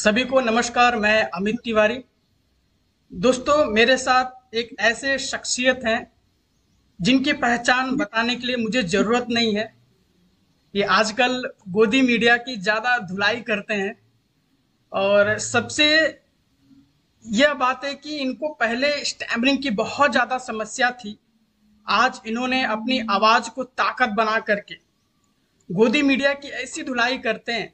सभी को नमस्कार, मैं अमित तिवारी। दोस्तों, मेरे साथ एक ऐसे शख्सियत हैं जिनकी पहचान बताने के लिए मुझे ज़रूरत नहीं है। ये आजकल गोदी मीडिया की ज़्यादा धुलाई करते हैं। और सबसे यह बात है कि इनको पहले स्टैमरिंग की बहुत ज़्यादा समस्या थी। आज इन्होंने अपनी आवाज़ को ताकत बना करके गोदी मीडिया की ऐसी धुलाई करते हैं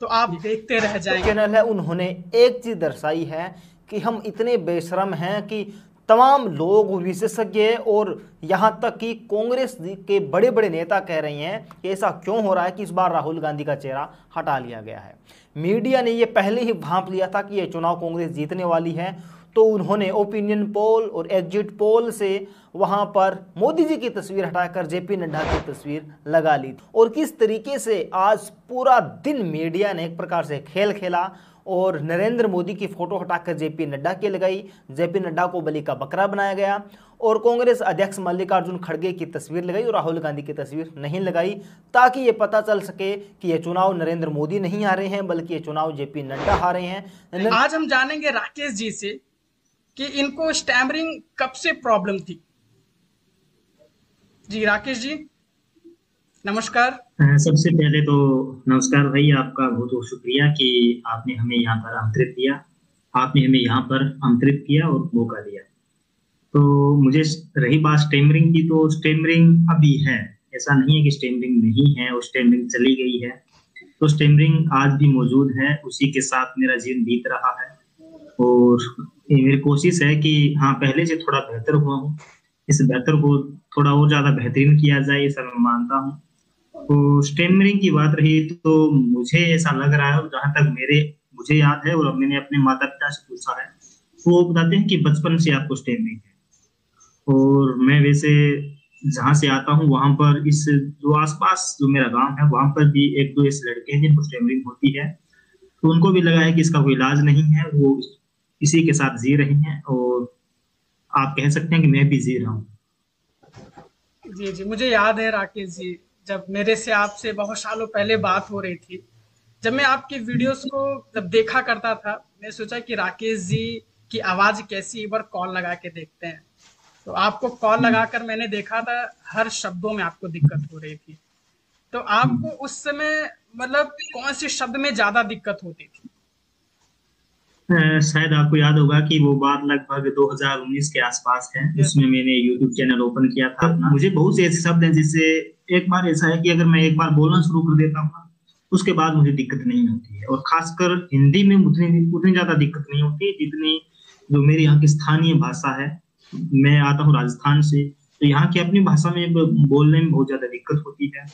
तो आप देखते रह जाएँगे। चैनल है उन्होंने एक चीज़ दर्शाई है कि हम इतने बेशरम हैं कि तमाम लोग विशेषज्ञ और यहाँ तक कि कांग्रेस के बड़े बड़े नेता कह रहे हैं कि ऐसा क्यों हो रहा है कि इस बार राहुल गांधी का चेहरा हटा लिया गया है। मीडिया ने ये पहले ही भांप लिया था कि ये चुनाव कांग्रेस जीतने वाली है तो उन्होंने ओपिनियन पोल और एग्जिट पोल से वहाँ पर मोदी जी की तस्वीर हटाकर जेपी नड्डा की तस्वीर लगा ली और किस तरीके से आज पूरा दिन मीडिया ने एक प्रकार से खेल खेला और नरेंद्र मोदी की फ़ोटो हटाकर जेपी नड्डा की लगाई। जेपी नड्डा को बलि का बकरा बनाया गया और कांग्रेस अध्यक्ष मल्लिकार्जुन खड़गे की तस्वीर लगाई और राहुल गांधी की तस्वीर नहीं लगाई ताकि ये पता चल सके कि ये चुनाव नरेंद्र मोदी नहीं हारे हैं, बल्कि ये चुनाव जेपी नड्डा हारे हैं। आज हम जानेंगे राकेश जी से कि इनको स्टैमरिंग कब से प्रॉब्लम थी? जी, राकेश जी, नमस्कार। सबसे पहले तो नमस्कार भाई, आपका बहुत बहुत शुक्रिया कि आपने हमें यहाँ पर आमंत्रित किया। आपने हमें यहाँ पर आमंत्रित किया और मौका दिया। तो मुझे रही बात स्टेमरिंग की तो स्टेमरिंग अभी है। ऐसा नहीं है कि स्टेमरिंग नहीं है और स्टेमरिंग चली गई है। तो स्टेमरिंग आज भी मौजूद है, उसी के साथ मेरा जीवन बीत रहा है। और मेरी कोशिश है कि हाँ पहले से थोड़ा बेहतर हुआ हूँ। इस बेहतर को थोड़ा और ज़्यादा बेहतरीन किया जाए ऐसा मैं मानता हूँ। तो स्टेमरिंग की बात रही तो मुझे ऐसा लग रहा है, जहाँ तक मेरे, मुझे याद है और मैंने अपने माता पिता से पूछा है, वो बताते हैं कि बचपन से आपको स्टेमरिंग है। और मैं वैसे जहाँ से आता हूँ, वहाँ पर इस जो आसपास जो मेरा गाँव है, वहाँ पर भी एक दो ऐसे लड़के हैं जिनको स्टेमरिंग होती है। तो उनको भी लगा है कि इसका कोई इलाज नहीं है वो इसी के साथ जी रही हैं और आप कह सकते हैं कि मैं भी जी रहा हूँ। जी जी मुझे याद है राकेश जी जब मेरे से आपसे बहुत सालों पहले बात हो रही थी जब मैं आपकी वीडियोस को जब देखा करता था मैं सोचा कि राकेश जी की आवाज़ कैसी एक बार कॉल लगा के देखते हैं। तो आपको कॉल लगाकर मैंने देखा था हर शब्दों में आपको दिक्कत हो रही थी। तो आपको उस समय मतलब कौन से शब्द में ज़्यादा दिक्कत होती थी? शायद आपको याद होगा कि वो बात लगभग 2019 के आसपास है। उसमें मैंने YouTube चैनल ओपन किया था अपना। मुझे बहुत से ऐसे शब्द हैं जिससे एक बार ऐसा है कि अगर मैं एक बार बोलना शुरू कर देता हूँ उसके बाद मुझे दिक्कत नहीं होती है। और खासकर हिंदी में उतनी उतनी ज़्यादा दिक्कत नहीं होती जितनी जो मेरी यहाँ की स्थानीय भाषा है। मैं आता हूँ राजस्थान से तो यहाँ की अपनी भाषा में बोलने में बहुत ज़्यादा दिक्कत होती है।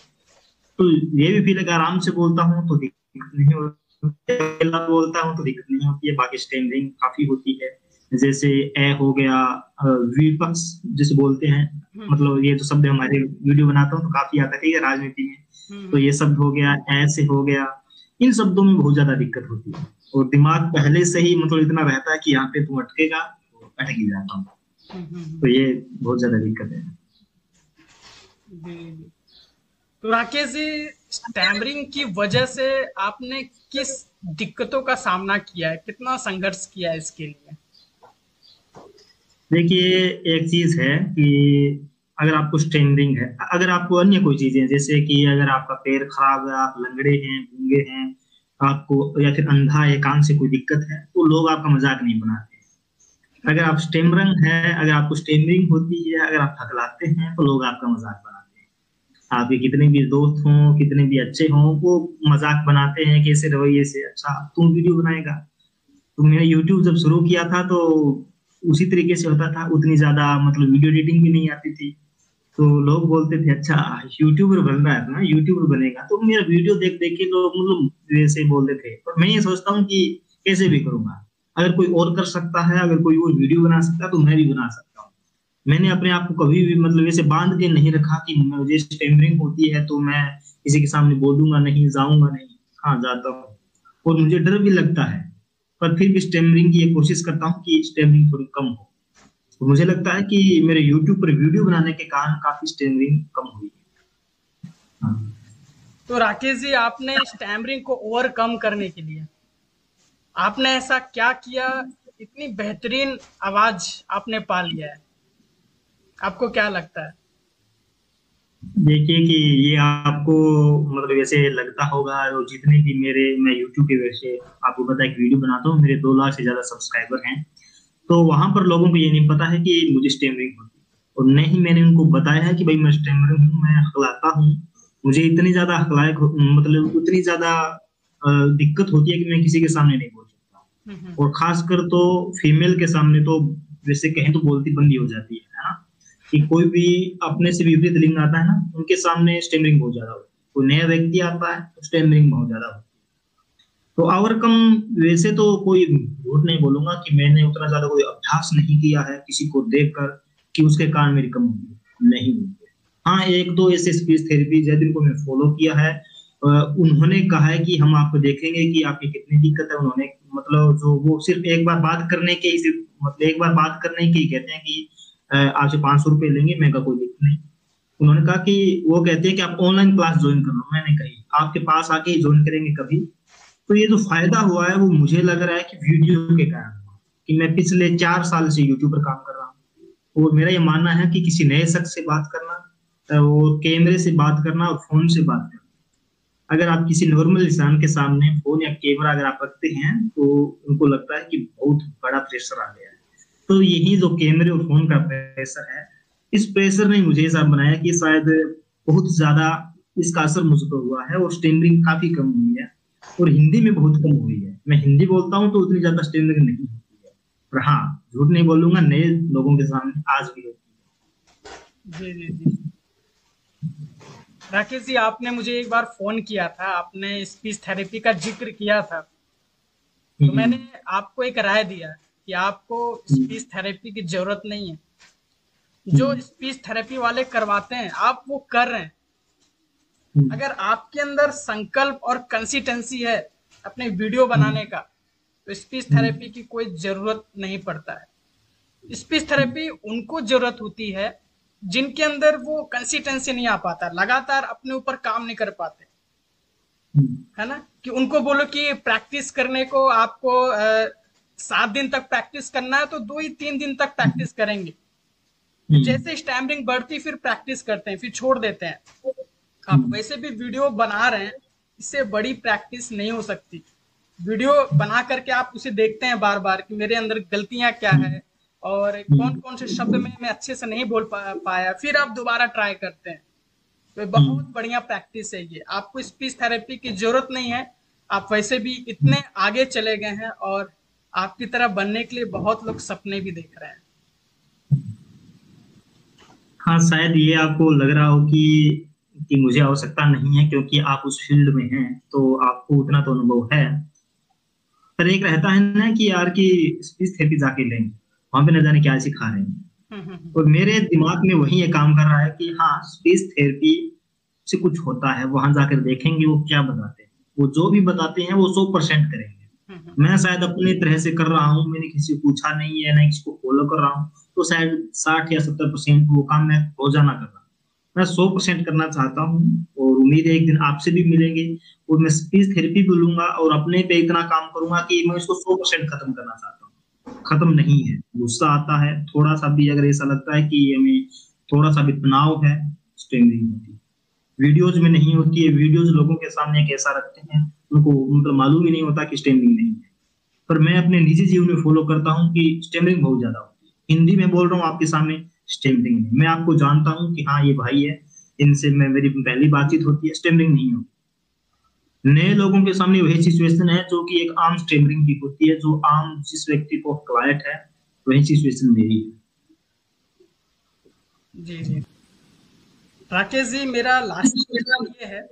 तो ये भी फील अगर आराम से बोलता हूँ तो दिक्कत नहीं होती। बोलता हूँ तो दिक्कत नहीं होती है। बाकी स्टैंडिंग काफ़ी होती है। जैसे ए हो गया विपक्ष जिसे बोलते हैं। हम्म। मतलब ये जो शब्द हमारे वीडियो बनाता हूँ तो काफ़ी आता है राजनीति में। हम्म। तो ये शब्द हो गया ऐसे हो गया इन शब्दों में बहुत ज़्यादा दिक्कत होती है। और दिमाग पहले से ही मतलब इतना रहता है कि यहाँ पे तुम अटकेगा तो अटक ही जाता हूँ। हम्म, तो ये बहुत ज़्यादा दिक्कत है। तो राकेश जी स्टैमरिंग की वजह से आपने किस दिक्कतों का सामना किया है? कितना संघर्ष किया है इसके लिए? देखिए, एक चीज़ है कि अगर आपको स्टैंडिंग है, अगर आपको अन्य कोई चीज़ें जैसे कि अगर आपका पैर खराब है, आप लंगड़े हैं, गूँगे हैं, आपको या फिर अंधा है कान से कोई दिक्कत है तो लोग आपका मज़ाक नहीं बनाते अगर आप स्टेमरंग है, अगर आपको स्टेमरिंग होती है, अगर आप थकलाते हैं तो लोग आपका मज़ाक बनाते आपके कितने भी दोस्त हों, कितने भी अच्छे हों, वो मज़ाक बनाते हैं कैसे रवैये से अच्छा तुम वीडियो बनाएगा? तो मैंने यूट्यूब जब शुरू किया था तो उसी तरीके से होता था, उतनी ज़्यादा मतलब वीडियो एडिटिंग भी नहीं आती थी। तो लोग बोलते थे अच्छा यूट्यूबर बन रहा है ना यूट्यूबर बनेगा। तो मेरा वीडियो देख देख के लोग मतलब वैसे बोलते थे। पर मैं ये सोचता हूँ कि कैसे भी करूँगा। अगर कोई और कर सकता है, अगर कोई और वीडियो बना सकता है तो मैं भी बना सकता मैंने अपने आप को कभी भी मतलब ऐसे बाँध के नहीं रखा कि मुझे टेम्परिंग होती है तो मैं किसी के सामने बोलूँगा नहीं, जाऊँगा नहीं। हाँ जाता हूँ। और मुझे डर भी लगता है। पर फिर भी स्टेमरिंग की कोशिश करता हूँ कि स्टेमरिंग थोड़ी कम हो। तो मुझे लगता है कि मेरे यूट्यूब पर वीडियो बनाने के कारण काफ़ी स्टेमरिंग कम हुई है। हाँ। तो राकेश जी, आपने स्टैमरिंग को ओवरकम करने के लिए आपने ऐसा क्या किया? इतनी बेहतरीन आवाज़ आपने पा लिया है। आपको क्या लगता है? देखिए कि ये आपको मतलब ऐसे लगता होगा और जितने भी मेरे मैं यूट्यूब के वैसे आपको पता है वीडियो बनाता हूँ मेरे दो लाख से ज़्यादा सब्सक्राइबर हैं। तो वहाँ पर लोगों को ये नहीं पता है कि मुझे स्टेमरिंग होती है। और नहीं मैंने उनको बताया है कि भाई मैं स्टेमरिंग हूँ मैं हकलाता हूँ। मुझे इतनी ज़्यादा हकलायक मतलब उतनी ज़्यादा दिक्कत होती है कि मैं किसी के सामने नहीं बोल सकता। हम्म, हम्म। और खासकर तो फीमेल के सामने तो वैसे कहें तो बोलती बंदी हो जाती है ना? कि कोई भी अपने से विपरीत लिंग आता है ना, उनके सामने स्टेमरिंग बहुत ज़्यादा होती है। कोई नया व्यक्ति आता है तो स्टेमरिंग बहुत ज़्यादा होती है। तो ओवरकम वैसे तो कोई झूठ नहीं बोलूँगा कि मैंने उतना ज़्यादा कोई अभ्यास नहीं किया है किसी को देखकर कि उसके कारण मेरी कम हुई नहीं हुई हाँ। एक दो ऐसे स्पीच थेरेपी जिनको मैं फॉलो किया है। उन्होंने कहा है कि हम आपको देखेंगे कि आपकी कितनी दिक्कत है। उन्होंने मतलब जो वो सिर्फ़ एक बार बात करने के ही सिर्फ़ मतलब एक बार बात करने के ही कहते हैं कि आपसे पाँच सौ रुपए लेंगे, मैं कोई दिक्कत नहीं। उन्होंने कहा कि वो कहते हैं कि आप ऑनलाइन क्लास ज्वाइन कर लो, मैंने कही, आपके पास आके ज्वाइन करेंगे कभी। तो ये जो फ़ायदा हुआ है, वो मुझे लग रहा है कि वीडियो के कारण कि मैं पिछले चार साल से यूट्यूब पर काम कर रहा हूँ। और मेरा ये मानना है कि किसी नए शख्स से बात करना और कैमरे से बात करना और फ़ोन से बात करना। अगर आप किसी नॉर्मल इंसान के सामने फ़ोन या कैमरा अगर आप रखते हैं तो उनको लगता है कि बहुत बड़ा प्रेशर आ गया है। तो यही जो कैमरे और फ़ोन का प्रेशर है इस प्रेशर ने मुझे ऐसा बनाया कि शायद बहुत ज़्यादा इसका असर मुझ पर हुआ है और स्टैंडिंग काफ़ी कम हुई है और हिंदी में बहुत कम हुई है। मैं हिंदी बोलता हूँ तो उतनी ज़्यादा स्टैंडिंग नहीं होती है। पर हाँ झूठ नहीं बोलूँगा नए लोगों के सामने आज भी होती है। जी जी जी। राकेश जी आपने मुझे एक बार फ़ोन किया था आपने स्पीच थेरेपी का ज़िक्र किया था। तो हम्म। मैंने आपको एक राय दिया। कि आपको स्पीच थेरेपी की ज़रूरत नहीं है। जो स्पीच हम्म। थेरेपी वाले करवाते हैं आप वो कर रहे हैं। हम्म। अगर आपके अंदर संकल्प और कंसिस्टेंसी है अपने वीडियो बनाने का तो स्पीच थेरेपी की कोई ज़रूरत नहीं पड़ता है। स्पीच थेरेपी उनको ज़रूरत होती है जिनके अंदर वो कंसिस्टेंसी नहीं आ पाता लगातार अपने ऊपर काम नहीं कर पाते। है ना? कि उनको बोलो कि प्रैक्टिस करने को आपको सात दिन तक प्रैक्टिस करना है तो दो ही तीन दिन तक प्रैक्टिस करेंगे हम्म। जैसे स्टैम्पिंग बढ़ती फिर प्रैक्टिस करते हैं फिर छोड़ देते हैं आप हम्म। वैसे भी वीडियो बना रहे हैं इससे बड़ी प्रैक्टिस नहीं हो सकती वीडियो बना करके आप उसे देखते हैं बार बार कि मेरे अंदर गलतियाँ क्या है और हम्म। कौन कौन से शब्द में मैं अच्छे से नहीं बोल पा, पाया फिर आप दोबारा ट्राई करते हैं तो बहुत हम्म। बढ़िया प्रैक्टिस है ये आपको स्पीच थेरेपी की ज़रूरत नहीं है आप वैसे भी इतने आगे चले गए हैं और आपकी तरह बनने के लिए बहुत लोग सपने भी देख रहे हैं। हाँ शायद ये आपको लग रहा हो कि कि मुझे आवश्यकता नहीं है क्योंकि आप उस फ़ील्ड में हैं तो आपको उतना तो अनुभव है। पर एक रहता है ना कि यार की स्पीच थेरेपी जाके लेंगे वहाँ पे न जाने क्या सिखा रहे हैं। हम्म, हम्म, हम्म। और मेरे दिमाग में वही ये काम कर रहा है कि हाँ स्पीच थेरेपी से कुछ होता है वहाँ जाकर देखेंगे वो क्या बताते हैं। वो जो भी बताते हैं वो सौ परसेंट करेंगे। मैं शायद अपने तरह से कर रहा हूँ, मैंने किसी पूछा नहीं है ना किसी को फॉलो कर रहा हूँ तो शायद साठ या सत्तर परसेंट वो काम मैं रोज़ाना कर रहा हूँ। मैं सौ परसेंट करना चाहता हूँ और उम्मीद है एक दिन आपसे भी मिलेंगे और मैं स्पीच थेरेपी भी लूँगा और अपने पे इतना काम करूँगा कि मैं इसको सौ परसेंट खत्म करना चाहता हूँ। खत्म नहीं है, गुस्सा आता है थोड़ा सा भी अगर ऐसा लगता है कि हमें थोड़ा सा भी तनाव है स्ट्रेंग होती। वीडियोज़ में नहीं होती है वीडियोज़ लोगों के सामने कैसा रखते हैं उनको मतलब मालूम ही नहीं होता कि स्टेमिंग नहीं है। पर मैं अपने निजी जीवन में फॉलो करता हूँ कि स्टेमिंग बहुत ज़्यादा होती है। हिंदी में बोल रहा हूँ, आपके सामने स्टेमरिंग नहीं। मैं आपको जानता हूँ कि हाँ ये भाई है। इनसे मैं, मेरी पहली बातचीत होती है स्टेमरिंग नहीं होती। नए लोगों के सामने वही सिचुएशन है जो कि एक आम स्टेमरिंग की होती है, जो आम जिस व्यक्ति को क्लाइंट है, वही सिचुएशन मेरी है। जी जी। राकेश जी, मेरा लास्ट क्वेश्चन ये है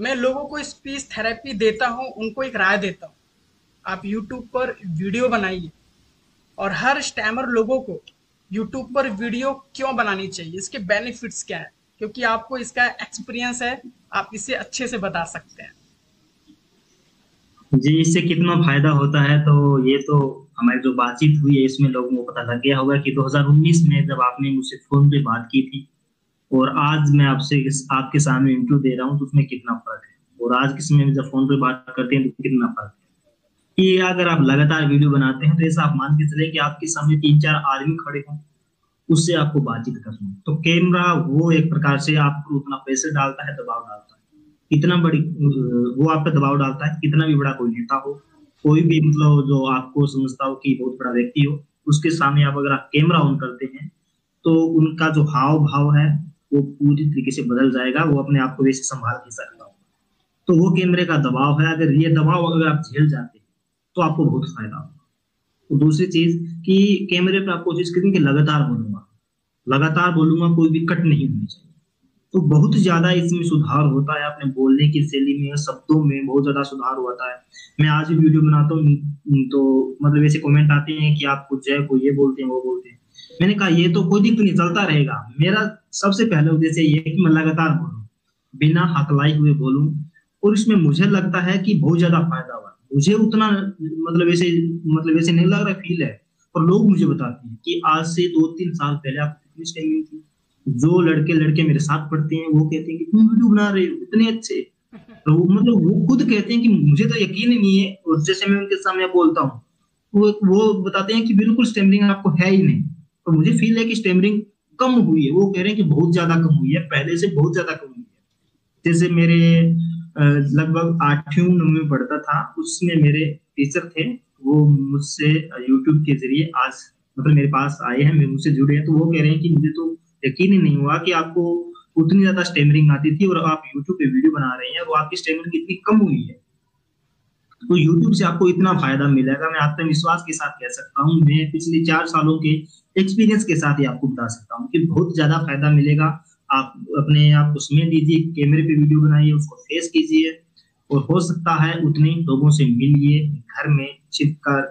मैं लोगों को स्पीच थेरेपी देता हूँ, उनको एक राय देता हूँ। आप यूट्यूब पर वीडियो बनाइए और हर स्टैमर लोगों को यूट्यूब पर वीडियो क्यों बनानी चाहिए? इसके बेनिफिट्स क्या है? क्योंकि आपको इसका एक्सपीरियंस है, आप इसे अच्छे से बता सकते हैं। जी, इससे कितना फ़ायदा होता है? तो ये तो हमारी जो बातचीत हुई है, इसमें लोगों को पता लग गया होगा कि 2019 में जब आपने मुझसे फ़ोन पे बात की थी और आज मैं आपसे आपके सामने इंटरव्यू दे रहा हूँ तो उसमें कितना फ़र्क है? और आज के समय में जब फ़ोन पे बात करते हैं तो कितना फ़र्क है? कि अगर आप लगातार वीडियो बनाते हैं तो ऐसा आप मान के चले कि आपके सामने तीन चार आदमी खड़े हों, उससे आपको बातचीत करना तो कैमरा वो एक प्रकार से आपको उतना प्रेशर डालता है, दबाव डालता है। इतना बड़ी, वो आप पे दबाव डालता है कितना भी बड़ा कोई नेता हो, कोई भी मतलब जो आपको समझता हो कि बहुत बड़ा व्यक्ति हो, उसके सामने आप अगर आप कैमरा ऑन करते हैं तो उनका जो हाव भाव है वो पूरी तरीके से बदल जाएगा, वो अपने आप को वैसे संभाल नहीं सकता तो वो कैमरे का दबाव है। अगर ये दबाव अगर आप झेल जाते हैं तो आपको बहुत फ़ायदा होगा। तो दूसरी चीज़ कि कैमरे पर आप कोशिश करें कि लगातार बोलूँगा। लगातार बोलूँगा कोई भी कट नहीं होनी चाहिए। तो बहुत ज़्यादा इसमें सुधार होता है। अपने बोलने की शैली में, शब्दों में बहुत ज़्यादा सुधार होता है मैं आज भी वीडियो बनाता हूँ तो मतलब ऐसे कमेंट आते हैं कि आप कुछ जय को ये बोलते हैं, वो बोलते हैं। मैंने कहा, ये तो कोई दिक्कत नहीं, चलता रहेगा। मेरा सबसे पहले उद्देश्य ये कि मैं लगातार बोलूँ, बिना हकलाई हुए बोलूँ, और इसमें मुझे लगता है कि बहुत ज़्यादा फ़ायदा हुआ। मुझे उतना मतलब ऐसे मतलब ऐसे नहीं लग रहा फील है और लोग मुझे बताते हैं कि आज से दो तीन साल पहले आप कितनी टाइमिंग थी। जो लड़के लड़के मेरे साथ पढ़ते हैं, वो कहते हैं कि, तुम वीडियो बना रहे हो, इतने अच्छे। तो मतलब वो खुद कहते हैं कि, मुझे तो यकीन ही नहीं है। और जैसे मैं उनके सामने बोलता हूँ, वो वो बताते हैं कि बिल्कुल स्टेमरिंग आपको है ही नहीं। तो मुझे फील है कि स्टेमरिंग कम हुई है। वो कह रहे हैं कि बहुत ज़्यादा कम हुई है। पहले से बहुत ज़्यादा कम हुई है। जैसे मेरे लगभग आठवीं नौवीं पढ़ता था, उसमें मेरे टीचर थे। वो मुझसे यूट्यूब के ज़रिए आज मतलब मेरे पास आए हैं मेरे मुझसे जुड़े हैं। तो वो कह रहे हैं कि मुझे तो यकीन ही नहीं हुआ कि आपको उतनी ज़्यादा स्टेमरिंग आती थी और आप यूट्यूब पे वीडियो बना रहे हैं और आपकी स्टेमरिंग इतनी कम हुई है। तो यूट्यूब से आपको इतना फ़ायदा मिलेगा, मैं आत्मविश्वास के साथ कह सकता हूँ। मैं पिछले चार सालों के एक्सपीरियंस के साथ ही आपको बता सकता हूँ कि बहुत ज़्यादा फ़ायदा मिलेगा। आप अपने आप को समय दीजिए, कैमरे पे वीडियो बनाइए, उसको फेस कीजिए और हो सकता है उतने लोगों से मिलिए, घर में छिप कर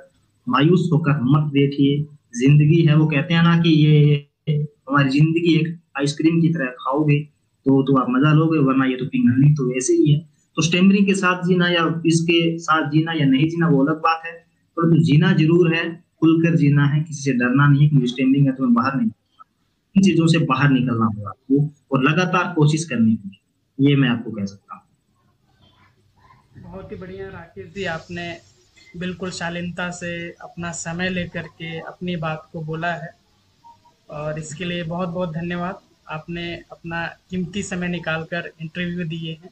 मायूस होकर मत बैठिए। ज़िंदगी है, वो कहते हैं ना कि ये हमारी ज़िंदगी एक आइसक्रीम की तरह खाओगे तो तो आप मज़ा लोगे, वरना ये तो पिघलनी तो वैसे ही है। तो स्टेमरिंग के साथ जीना या इसके साथ जीना या नहीं जीना वो अलग बात है। परंतु तो जीना ज़रूर है, खुलकर जीना है, किसी से डरना नहीं है स्टेमरिंग है तो बाहर नहीं इन चीज़ों से बाहर निकलना होगा आपको और लगातार कोशिश करनी होगी। ये मैं आपको कह सकता हूँ। बहुत ही बढ़िया राकेश जी, आपने बिल्कुल शालीनता से अपना समय लेकर के अपनी बात को बोला है और इसके लिए बहुत बहुत धन्यवाद। आपने अपना कीमती समय निकालकर इंटरव्यू दिए हैं।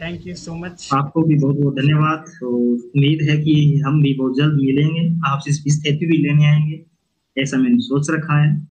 थैंक यू सो मच आपको भी बहुत बहुत धन्यवाद। तो उम्मीद है कि हम भी बहुत जल्द मिलेंगे। आपसे स्थिति भी लेने आएँगे, ऐसा मैंने सोच रखा है।